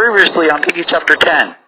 Previously on Piggy Chapter 10.